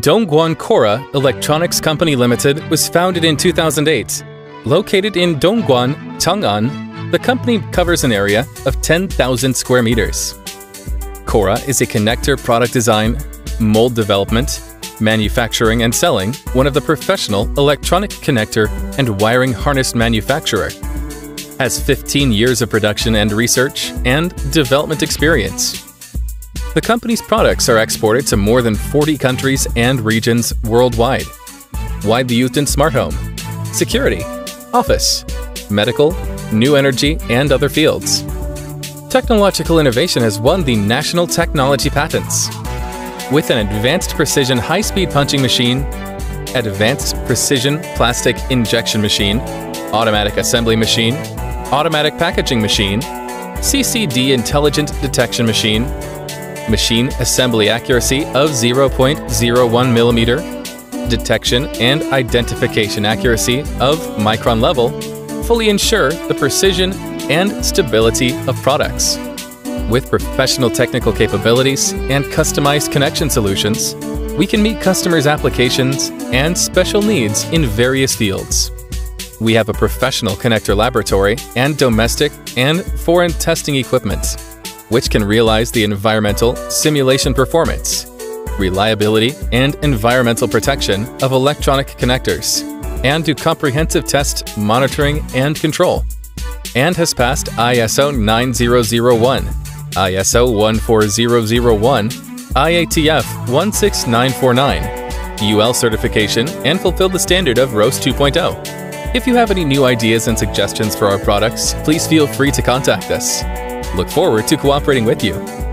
Dongguan Konnra Electronics Company Limited was founded in 2008. Located in Dongguan, Chang'an, the company covers an area of 10,000 square meters. Konnra is a connector product design, mold development, manufacturing and selling one of the professional electronic connector and wiring harness manufacturer. Has 15 years of production and research and development experience. The company's products are exported to more than 40 countries and regions worldwide. Widely used in smart home, security, office, medical, new energy, and other fields. Technological innovation has won the national technology patents. With an advanced precision high-speed punching machine, advanced precision plastic injection machine, automatic assembly machine, automatic packaging machine, CCD intelligent detection machine, machine assembly accuracy of 0.01 millimeter, detection and identification accuracy of micron level fully ensure the precision and stability of products. With professional technical capabilities and customized connection solutions, we can meet customers' applications and special needs in various fields. We have a professional connector laboratory and domestic and foreign testing equipment which can realize the environmental simulation performance, reliability, and environmental protection of electronic connectors, and do comprehensive test, monitoring, and control, and has passed ISO 9001, ISO 14001, IATF 16949, UL certification, and fulfilled the standard of RoHS 2.0. If you have any new ideas and suggestions for our products, please feel free to contact us. Look forward to cooperating with you.